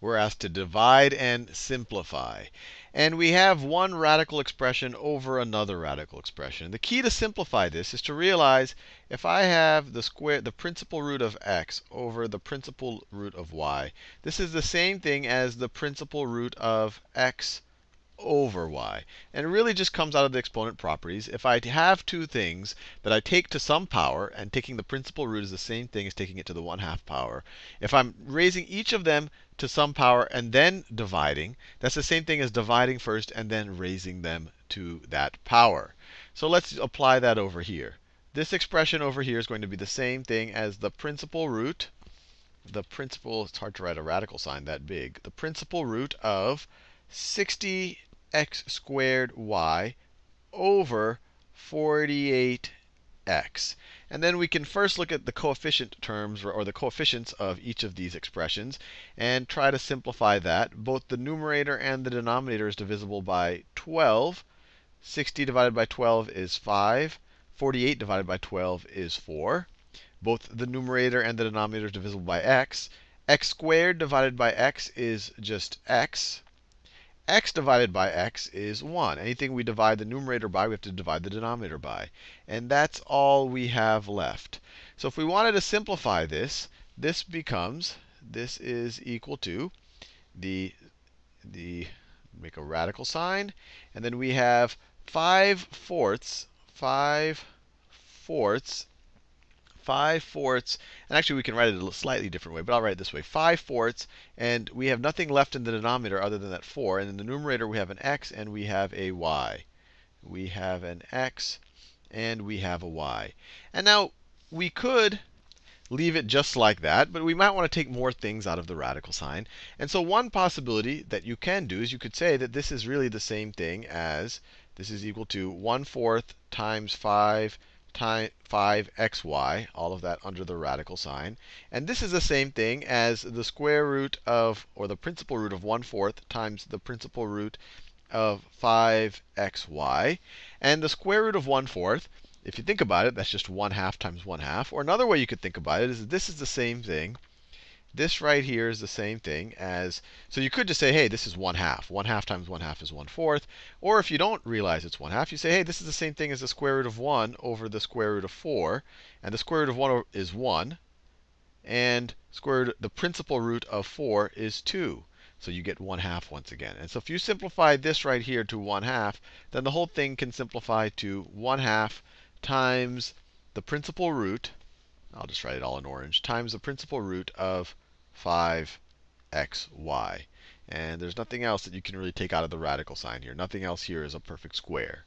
we're asked to divide and simplify. And we have one radical expression over another radical expression. The key to simplify this is to realize if I have the square, the principal root of x over the principal root of y, this is the same thing as the principal root of x over y. And it really just comes out of the exponent properties. If I have two things that I take to some power, and taking the principal root is the same thing as taking it to the 1 half power, if I'm raising each of them to some power and then dividing, that's the same thing as dividing first and then raising them to that power. So let's apply that over here. This expression over here is going to be the same thing as the principal root, the principal, it's hard to write a radical sign that big, the principal root of 60 x squared y over 48x. And then we can first look at the coefficient terms, or the coefficients of each of these expressions, and try to simplify that. Both the numerator and the denominator is divisible by 12. 60 divided by 12 is 5. 48 divided by 12 is 4. Both the numerator and the denominator is divisible by x. x squared divided by x is just x x divided by x is 1. Anything we divide the numerator by, we have to divide the denominator by. And that's all we have left. So if we wanted to simplify this, this becomes, this is equal to the, the make a radical sign. And then we have 5 fourths, 5 fourths 5 fourths, and actually we can write it a slightly different way, but I'll write it this way. 5 fourths, and we have nothing left in the denominator other than that 4. And in the numerator we have an x and we have a y. We have an x and we have a y. And now we could leave it just like that, but we might want to take more things out of the radical sign. And so one possibility that you can do is you could say that this is really the same thing as this is equal to 1 fourth times 5 5xy, all of that under the radical sign. And this is the same thing as the square root of, or the principal root of 1 fourth times the principal root of 5xy. And the square root of 1 fourth, if you think about it, that's just 1 half times 1 half. Or another way you could think about it is this is the same thing this right here is the same thing as, so you could just say, hey, this is 1 half. 1 half times 1 half is 1 fourth. Or if you don't realize it's 1 half, you say, hey, this is the same thing as the square root of 1 over the square root of 4. And the square root of 1 is 1. And square root, the principal root of 4 is 2. So you get 1 half once again. And so if you simplify this right here to 1 half, then the whole thing can simplify to 1 half times the principal root, I'll just write it all in orange, times the principal root of 5xy. And there's nothing else that you can really take out of the radical sign here. Nothing else here is a perfect square.